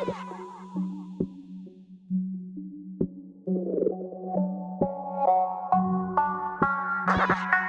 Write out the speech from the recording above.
Ha ha ha!